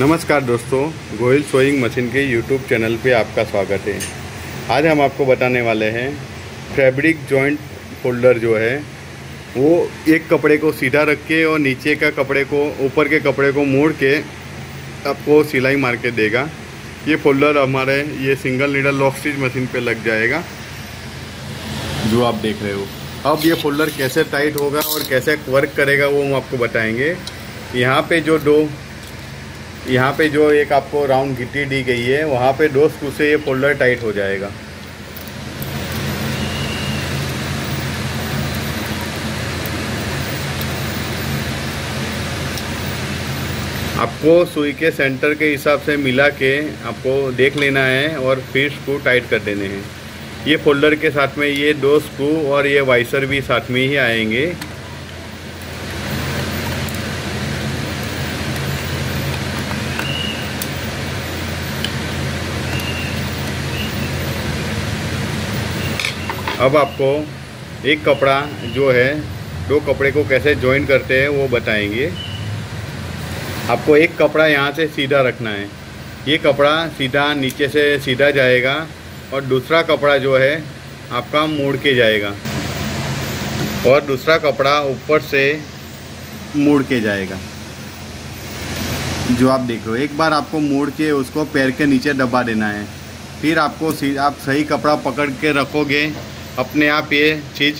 नमस्कार दोस्तों Goyal sewing machine के यूट्यूब चैनल पे आपका स्वागत है। आज हम आपको बताने वाले हैं, फैब्रिक जॉइंट फोल्डर जो है, वो एक कपड़े को सीधा रख के और नीचे का कपड़े को, ऊपर के कपड़े को मोड़ के आपको सिलाई मार के देगा। ये फोल्डर हमारे, ये single needle lock stitch machine पे लग जाएगा। जो आप देख रहे हो। अब ये फोल्डर कैसे टाइट होगा और कैसे वर्क करेगा वो हम आपको बताएँगे। यहाँ पे जो दो, यहाँ पे जो एक आपको राउंड गिट्टी दी गई है, वहाँ पे दो स्क्रू से ये फोल्डर टाइट हो जाएगा। आपको सुई के सेंटर के हिसाब से मिला के आपको देख लेना है और फिर स्क्रू टाइट कर देने हैं। ये फोल्डर के साथ में ये दो स्क्रू और ये वाइसर भी साथ में ही आएँगे। अब आपको एक कपड़ा जो है, दो कपड़े को कैसे ज्वाइन करते हैं वो बताएँगे। आपको एक कपड़ा यहाँ से सीधा रखना है। ये कपड़ा सीधा नीचे से सीधा जाएगा और दूसरा कपड़ा जो है, आपका मोड़ के जाएगा। और दूसरा कपड़ा ऊपर से मोड़ के जाएगा। जो आप देख एक बार आपको मोड़ के उसको पैर के नीचे दबा देना है। फिर आपको आप सही कपड़ा पकड़ के रखोगे, अपने आप ये चीज़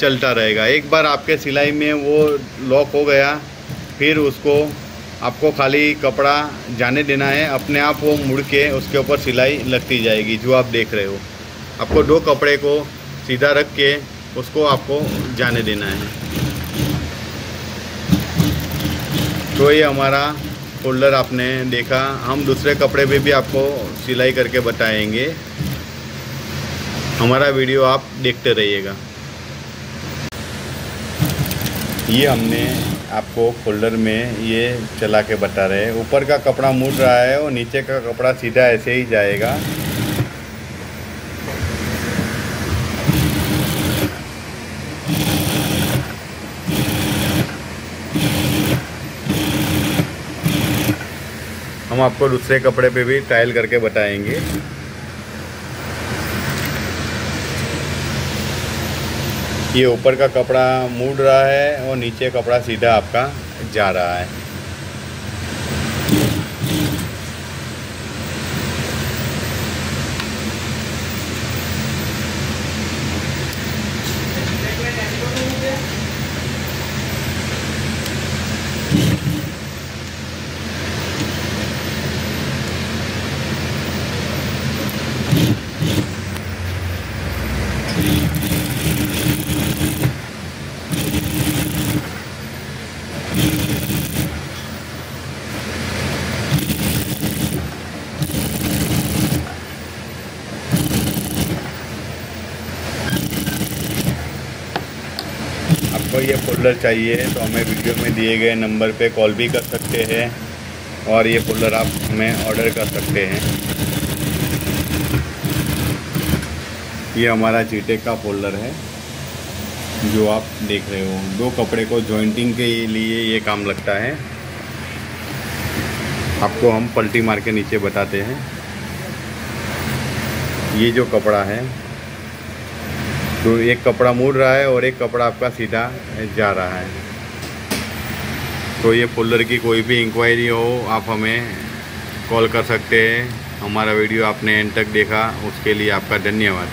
चलता रहेगा। एक बार आपके सिलाई में वो लॉक हो गया, फिर उसको आपको खाली कपड़ा जाने देना है, अपने आप वो मुड़ के उसके ऊपर सिलाई लगती जाएगी, जो आप देख रहे हो। आपको दो कपड़े को सीधा रख के उसको आपको जाने देना है। तो ये हमारा फोल्डर आपने देखा। हम दूसरे कपड़े पे भी आपको सिलाई करके बताएँगे। हमारा वीडियो आप देखते रहिएगा। ये हमने आपको फोल्डर में ये चला के बता रहे हैं। ऊपर का कपड़ा मुड़ रहा है और नीचे का कपड़ा सीधा ऐसे ही जाएगा। हम आपको दूसरे कपड़े पे भी ट्रायल करके बताएँगे। ये ऊपर का कपड़ा मुड़ रहा है और नीचे कपड़ा सीधा आपका जा रहा है। आपको ये फोल्डर चाहिए तो हमें वीडियो में दिए गए नंबर पे कॉल भी कर सकते हैं और ये फोल्डर आप हमें ऑर्डर कर सकते हैं। ये हमारा चीटे का फोल्डर है, जो आप देख रहे हो। दो कपड़े को जॉइंटिंग के लिए ये काम लगता है। आपको हम पलटी मार के नीचे बताते हैं। ये जो कपड़ा है तो एक कपड़ा मुड़ रहा है और एक कपड़ा आपका सीधा जा रहा है। तो ये फोल्डर की कोई भी इंक्वायरी हो, आप हमें कॉल कर सकते हैं। हमारा वीडियो आपने एंड तक देखा, उसके लिए आपका धन्यवाद।